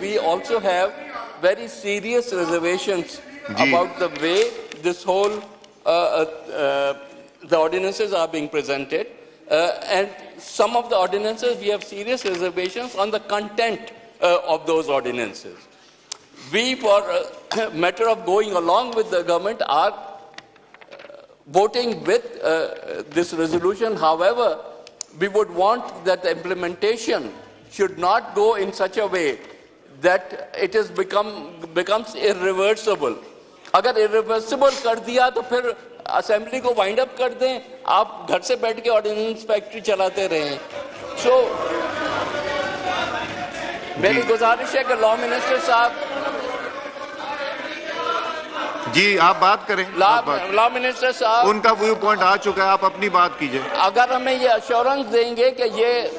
we also have very serious reservation about the way this whole the ordinances are being presented, uh, and some of the ordinances we have serious reservations on the content uh, of those ordinances. We, for uh, matter of going along with the government, are voting with this resolution. However, we would want that implementation should not go in such a way that it is become, becomes irreversible. اگر irreversible کر دیا تو پھر assembly کو وائنڈ اپ کر دیں آپ گھر سے بیٹھ کے آرڈیننس فیکٹری چلاتے رہیں۔ سو میری گزارش ہے کہ لا منسٹر صاحب جی آپ بات کریں لا منسٹر صاحب ان کا ویو پوائنٹ آ چکا ہے آپ اپنی بات کیجیے۔ اگر ہمیں یہ اشورنس دیں گے کہ یہ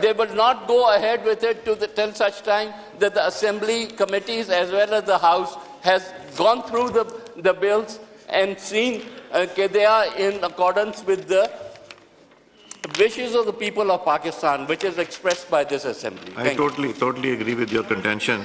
they will not go ahead with it to the, till such time that the assembly committees as well as the house has gone through the, the bills and seen uh, they are in accordance with the wishes of the people of Pakistan, which is expressed by this assembly. I totally, you. totally agree with your contention.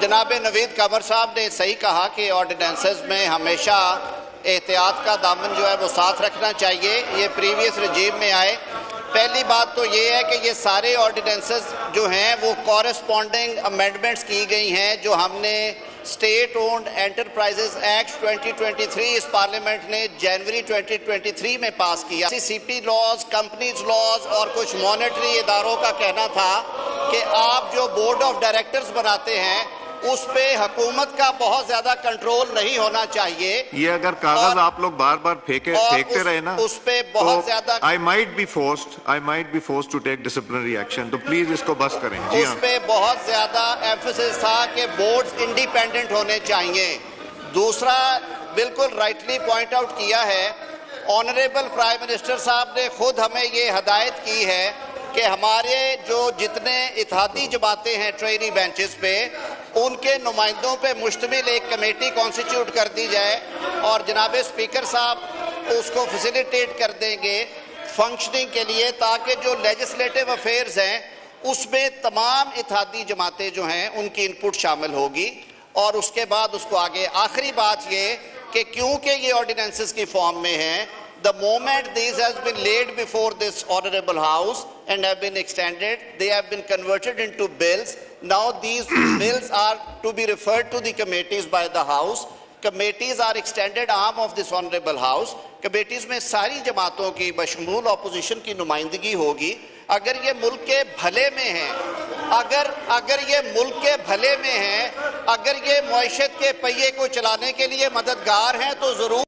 جناب نوید قمر صاحب نے صحیح کہا کہ ordinances میں ہمیشہ احتیاط کا دامن جو ہے وہ ساتھ رکھنا چاہیے۔ یہ پریویس رجیم میں آئے۔ پہلی بات تو یہ ہے کہ یہ سارے آرڈیننسز جو ہیں وہ کورسپونڈنگ امینڈمنٹس کی گئی ہیں جو ہم نے سٹیٹ اونڈ انٹرپرائزز ایکٹ 2023 اس پارلیمنٹ نے جنوری 2023 میں پاس کیا۔ C C P laws companies laws اور کچھ مانیٹری اداروں کا کہنا تھا کہ آپ جو بورڈ آف ڈائریکٹرز بناتے ہیں اس پہ حکومت کا بہت زیادہ کنٹرول نہیں ہونا چاہیے۔ یہ اگر کاغذ آپ لوگ بار بار پھینکے اور پھینکتے اس- رہے نا اس پہ بہت زیادہ- I might be forced I might be forced to take disciplinary action تو پلیز اس کو بس کریں۔ جی اس ہاں۔ پہ بہت زیادہ ایمفیسس تھا کہ بورڈز انڈیپینڈنٹ ہونے چاہیے۔ دوسرا بالکل رائٹلی پوائنٹ آؤٹ کیا ہے آنریبل پرائم منسٹر صاحب نے خود ہمیں یہ ہدایت کی ہے کہ ہمارے جو جتنے اتحادی جماعتیں ہیں ٹرینی بینچز پہ ان کے نمائندوں پہ مشتمل ایک کمیٹی کانسٹیٹیوٹ کر دی جائے اور جناب اسپیکر صاحب اس کو فیسیلیٹیٹ کر دیں گے فنکشننگ کے لیے تاکہ جو لیجسلیٹو افیئرز ہیں اس میں تمام اتحادی جماعتیں جو ہیں ان کی انپٹ شامل ہوگی اور اس کے بعد اس کو آگے آخری بات یہ کہ کیونکہ یہ آرڈیننسز کی فارم میں ہیں the moment these has been laid before this honorable house and have been extended they have been converted into bills now these bills are to be referred to the committees by the house committees are extended arm of this honorable house committees میں ساری جماعتوں کی بشمول opposition کی نمائندگی ہوگی اگر یہ ملک کے بھلے میں ہیں اگر اگر یہ ملک کے بھلے میں ہیں اگر یہ معیشت کے پہیے کو چلانے کے لیے مددگار ہیں تو ضرور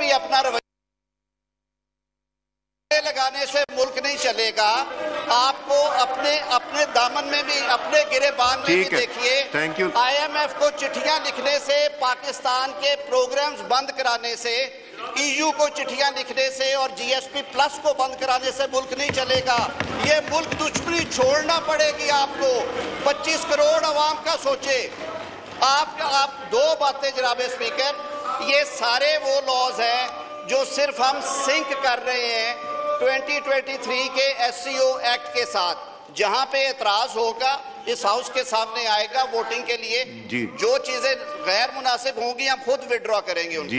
بھی اپنا رویہ لگانے سے ملک نہیں چلے گا۔ آپ کو اپنے اپنے دامن میں بھی اپنے گرے بان میں بھی دیکھیے۔ یو آئی ایم ایف کو چٹھیاں لکھنے سے پاکستان کے پروگرامز بند کرانے سے ای یو کو چٹھیاں لکھنے سے اور جی ایس پی پلس کو بند کرانے سے ملک نہیں چلے گا۔ یہ ملک دشمنی چھوڑنا پڑے گی آپ کو۔ پچیس کروڑ عوام کا سوچے۔ آپ آپ دو باتیں جناب اسپیکر۔ یہ سارے وہ لاز ہیں جو صرف ہم سنک کر رہے ہیں 2023 کے ایس سی او ایکٹ کے ساتھ۔ جہاں پہ اعتراض ہوگا اس ہاؤس کے سامنے آئے گا ووٹنگ کے لیے۔ جی۔ جو چیزیں غیر مناسب ہوں گی ہم خود وڈرا کریں گے ان